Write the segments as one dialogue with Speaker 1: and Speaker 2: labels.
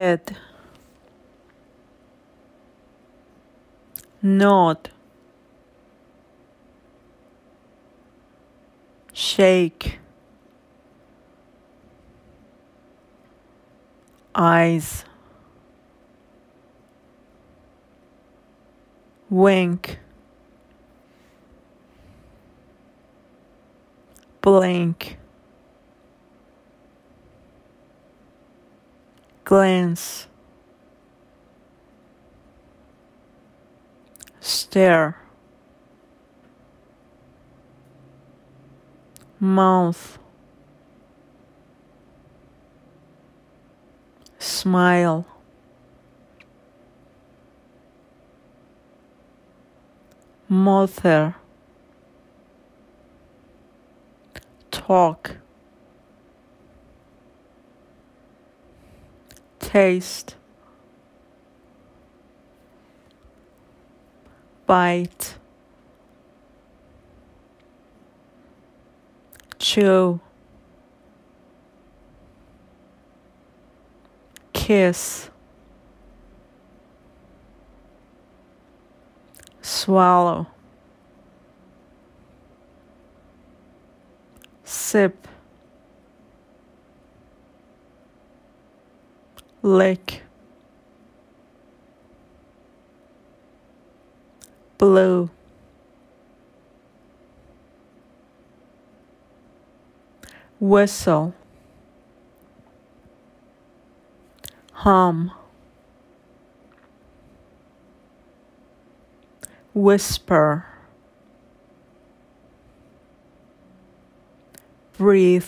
Speaker 1: head nod shake. Eyes. Wink. Blink glance stare mouth smile mother talk taste bite chew kiss swallow sip lick. Blue. Whistle. Hum. Whisper. Breathe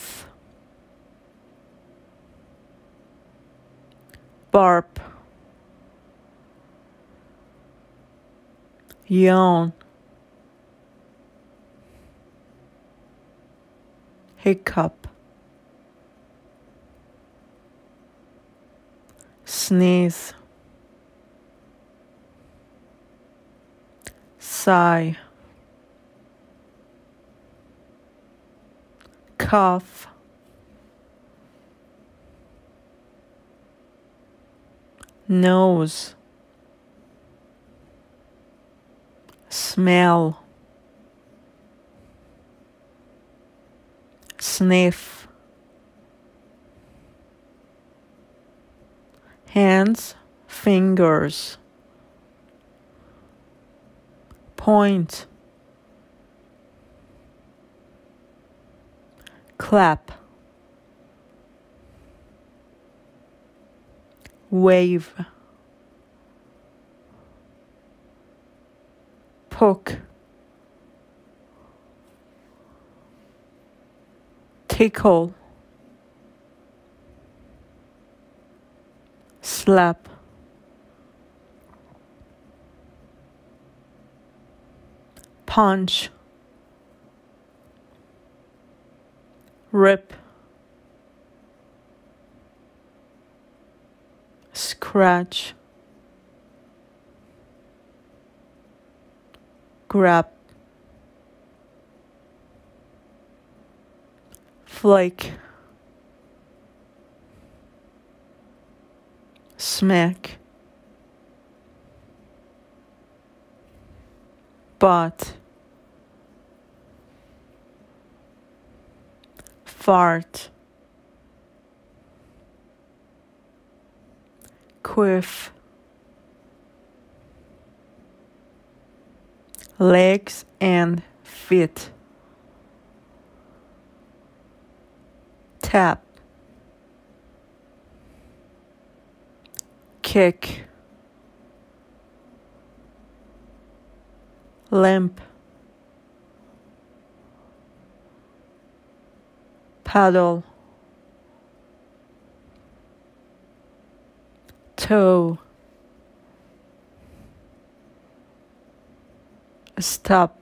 Speaker 1: barp. Yawn. Hiccup. Sneeze. Sigh. Cough nose. Smell. Sniff. Hands. Fingers. Point. Clap wave. Poke tickle. Slap. Punch. Rip scratch. Grab. Flake. Smack. But fart queef legs and feet. Tap. Kick. Limp. Paddle toe stop